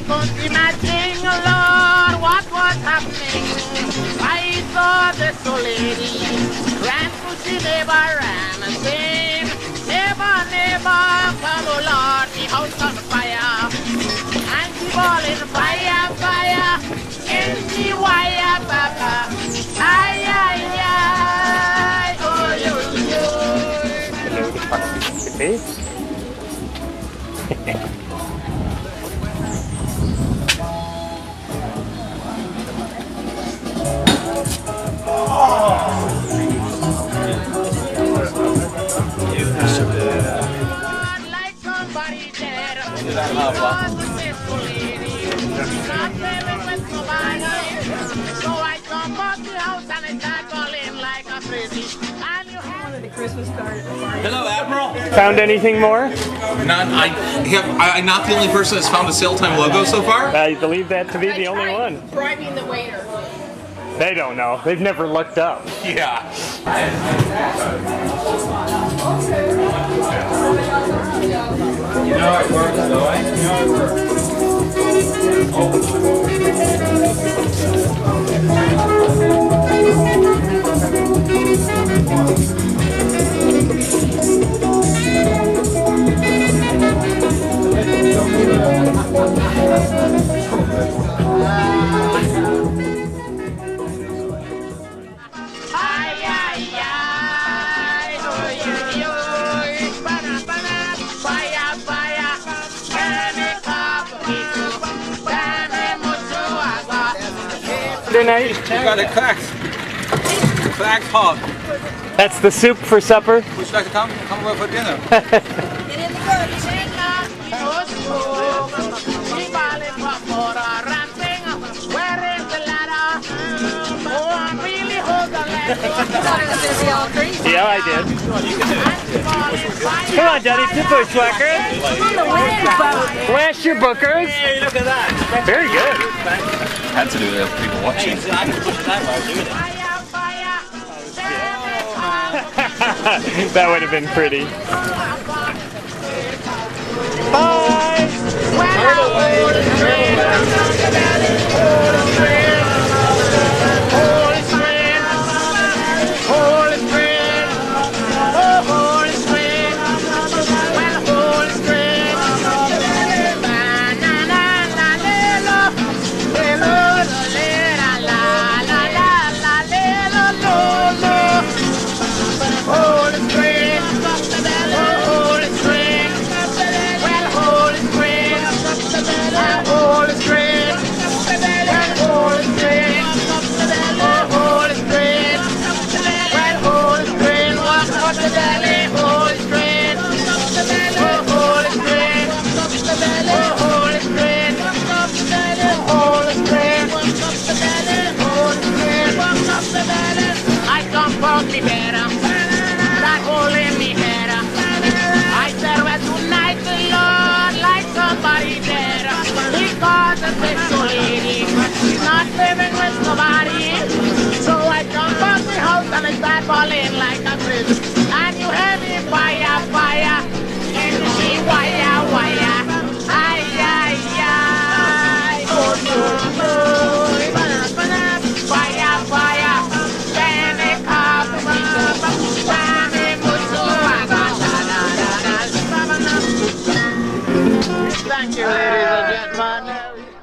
I could imagine, Lord, what was happening. I saw this old lady, grand pussy neighbor, and the same Never, never, come, Lord, the house on fire. And she calling fire, fire, in the wire, Papa. Aye, aye, aye, oh, yo, yo. The participants. Found anything more? Not, I have. I, I'm not the only person that's found a SailTime logo so far. I believe that to be I the only one. Bribing the waiter. They don't know. They've never looked up. Yeah. Ay, Good night. You got a cracked hog. That's the soup for supper. Would you like to come? Come over for dinner. Cena, kiosco, mi vale favor, ranting, where is the ladder? Oh, I'm really holding Thought it was gonna be all crazy. Yeah, I did. Come on, Daddy, two bushwhackers. Flash your bookers. Hey, look at that. Very good. Had to do it. People watching. I can push it out while doing it. Fire, fire, dame that would have been pretty. Bye. Living with nobody. So I jump out the house and I start falling like a crazy. And you hear me fire, fire, and you see wire, wire. Ay, ay, ay, oh, no, no. Fire, fire, panic, up, agua. Thank you, lady.